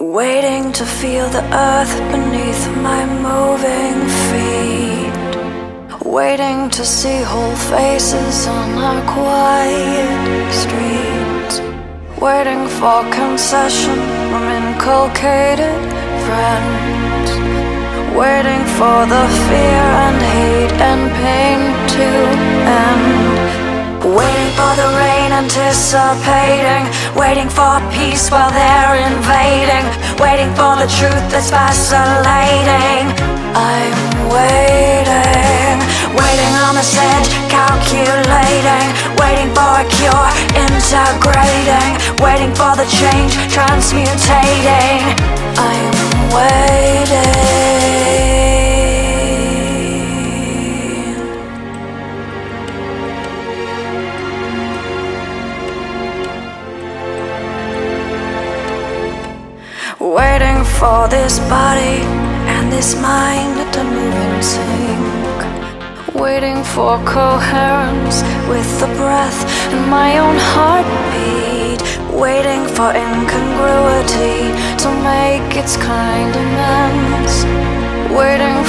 Waiting to feel the earth beneath my moving feet. Waiting to see whole faces on our quiet streets. Waiting for concession from inculcated friends. Waiting for the fear and hate and pain to end. Waiting for the rain, anticipating. Waiting for peace while they're invading. Waiting for the truth that's vacillating. I'm waiting, waiting on the edge, calculating. Waiting for a cure, integrating. Waiting for the change, Waiting for this body and this mind to move in sync. Waiting for coherence with the breath and my own heartbeat. Waiting for incongruity to make its kind amends. Waiting